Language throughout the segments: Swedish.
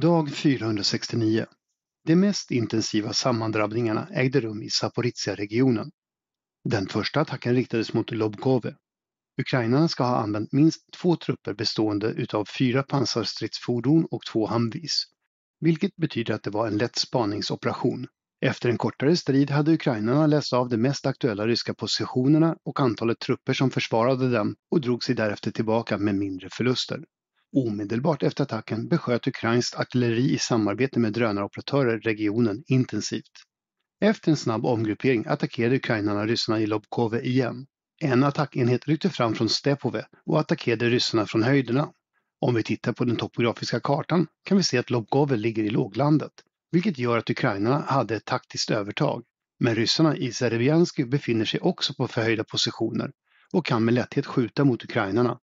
Dag 469. De mest intensiva sammandrabbningarna ägde rum i Zaporizjzja-regionen. Den första attacken riktades mot Lobkove. Ukrainarna ska ha använt minst två trupper bestående utav fyra pansarstridsfordon och två Humvees, vilket betyder att det var en lätt spaningsoperation. Efter en kortare strid hade ukrainarna läst av de mest aktuella ryska positionerna och antalet trupper som försvarade dem och drog sig därefter tillbaka med mindre förluster. Omedelbart efter attacken besköt ukrainskt artilleri i samarbete med drönaroperatörer regionen intensivt. Efter en snabb omgruppering attackerade ukrainarna ryssarna i Lobkove igen. En attackenhet ryckte fram från Stepove och attackerade ryssarna från höjderna. Om vi tittar på den topografiska kartan kan vi se att Lobkove ligger i låglandet, vilket gör att ukrainarna hade ett taktiskt övertag. Men ryssarna i Serebianski befinner sig också på förhöjda positioner och kan med lätthet skjuta mot ukrainarna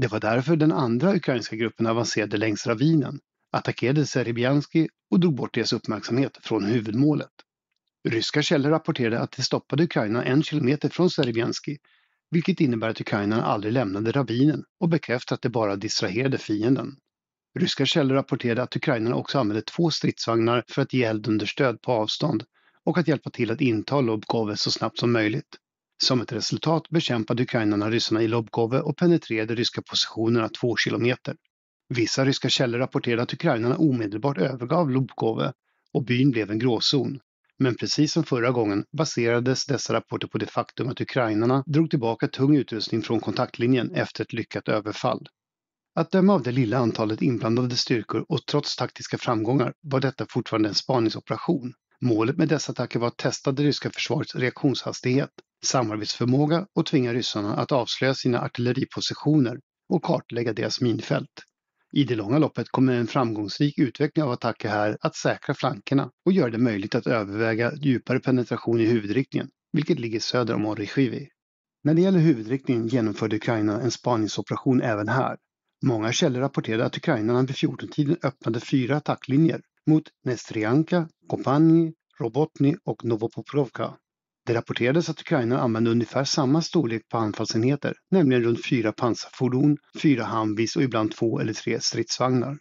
det var därför den andra ukrainska gruppen avancerade längs ravinen, attackerade Serebianski och drog bort deras uppmärksamhet från huvudmålet. Ryska källor rapporterade att de stoppade Ukraina en kilometer från Serebianski, vilket innebär att ukrainarna aldrig lämnade ravinen och bekräftar att de bara distraherade fienden. Ryska källor rapporterade att ukrainarna också använde två stridsvagnar för att ge eldunderstöd på avstånd och att hjälpa till att inta Lobkove så snabbt som möjligt. Som ett resultat bekämpade ukrainarna ryssarna i Lobkove och penetrerade ryska positionerna två kilometer. Vissa ryska källor rapporterade att ukrainarna omedelbart övergav Lobkove och byn blev en gråzon. Men precis som förra gången baserades dessa rapporter på det faktum att ukrainarna drog tillbaka tung utrustning från kontaktlinjen efter ett lyckat överfall. Att döma av det lilla antalet inblandade styrkor och trots taktiska framgångar var detta fortfarande en spaningsoperation. Målet med dessa attacker var att testa det ryska försvarets reaktionshastighet samarbetsförmåga och tvinga ryssarna att avslöja sina artilleripositioner och kartlägga deras minfält. I det långa loppet kommer en framgångsrik utveckling av attacker här att säkra flankerna och göra det möjligt att överväga djupare penetration i huvudriktningen, vilket ligger söder om Orysjivy. När det gäller huvudriktningen genomförde Ukraina en spaningsoperation även här. Många källor rapporterade att ukrainarna vid 14-tiden öppnade fyra attacklinjer mot Nestrianka, Kopani, Robotny och Novopoprovka det rapporterades att Ukraina använde ungefär samma storlek på anfallsenheter, nämligen runt fyra pansarfordon, fyra handvis och ibland två eller tre stridsvagnar.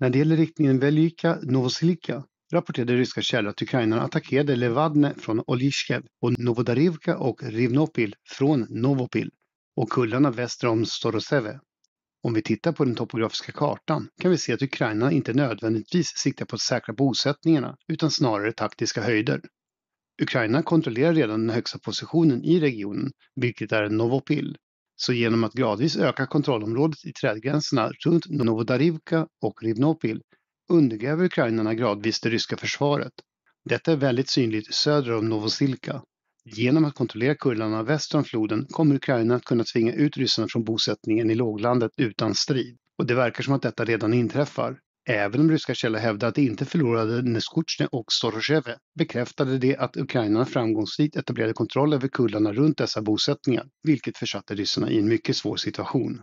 När det gäller riktningen Velika-Novosilika rapporterade ryska källor att ukrainarna attackerade Levadne från Olishkev och Novodarivka och Rivnopil från Novopil och kullarna väster om Storoseve. Om vi tittar på den topografiska kartan kan vi se att Ukraina inte nödvändigtvis siktar på att säkra bosättningarna utan snarare taktiska höjder. Ukraina kontrollerar redan den högsta positionen i regionen, vilket är Novopil. Så genom att gradvis öka kontrollområdet i trädgränserna runt Novodarivka och Rivnopil undergräver ukrainarna gradvis det ryska försvaret. Detta är väldigt synligt söder om Novosilka. Genom att kontrollera kullarna väster om floden kommer Ukraina att kunna tvinga ut ryssarna från bosättningen i låglandet utan strid. Och det verkar som att detta redan inträffar. Även om ryska källor hävdar att de inte förlorade Neskutjne och Storozheve bekräftade de att ukrainarna framgångsrikt etablerade kontroll över kullarna runt dessa bosättningar, vilket försatte ryssarna i en mycket svår situation.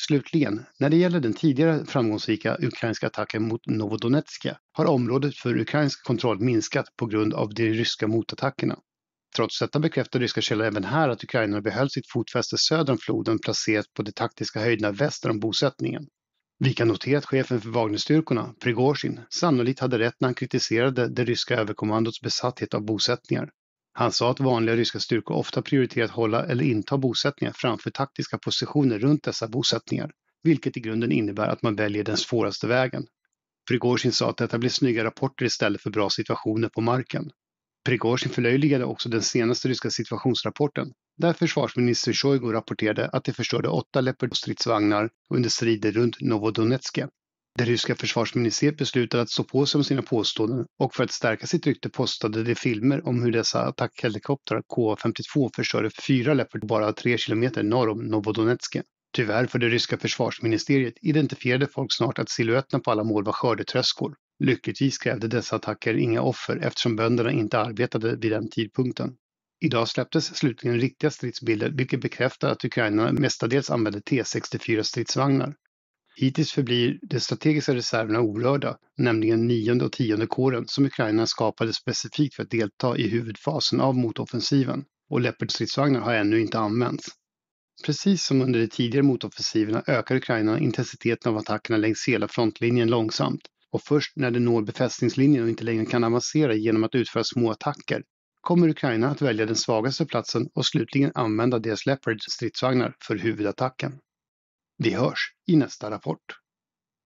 Slutligen, när det gäller den tidigare framgångsrika ukrainska attacken mot Novodonetska har området för ukrainsk kontroll minskat på grund av de ryska motattackerna. Trots detta bekräftar ryska källor även här att ukrainarna behöll sitt fotfäste söder om floden placerat på de taktiska höjderna väster om bosättningen. Vi kan notera att chefen för Wagnerstyrkorna, Prigozjin, sannolikt hade rätt när han kritiserade det ryska överkommandots besatthet av bosättningar. Han sa att vanliga ryska styrkor ofta prioriterat hålla eller inta bosättningar framför taktiska positioner runt dessa bosättningar, vilket i grunden innebär att man väljer den svåraste vägen. Prigozjin sa att detta blir snygga rapporter istället för bra situationer på marken. Prigozjin förlöjligade också den senaste ryska situationsrapporten, där försvarsminister Shoigu rapporterade att de förstörde åtta Leopard-stridsvagnar under strider runt Novodonetske. Det ryska försvarsministeriet beslutade att stå på sig om sina påståenden och för att stärka sitt rykte postade de filmer om hur dessa attackhelikoptrar K-52 förstörde fyra Leopard bara tre kilometer norr om Novodonetske. Tyvärr för det ryska försvarsministeriet identifierade folk snart att siluetterna på alla mål var skördetröskor. Lyckligtvis krävde dessa attacker inga offer eftersom bönderna inte arbetade vid den tidpunkten. Idag släpptes slutligen riktiga stridsbilder vilket bekräftar att ukrainarna mestadels använde T64 stridsvagnar. Hittills förblir de strategiska reserverna orörda, nämligen nionde och tionde kåren som Ukraina skapade specifikt för att delta i huvudfasen av motoffensiven och Leopard-stridsvagnar har ännu inte använts. Precis som under de tidigare motoffensiverna ökar Ukraina intensiteten av attackerna längs hela frontlinjen långsamt och först när de når befästningslinjen och inte längre kan avancera genom att utföra små attacker kommer Ukraina att välja den svagaste platsen och slutligen använda deras Leopard stridsvagnar för huvudattacken. Vi hörs i nästa rapport.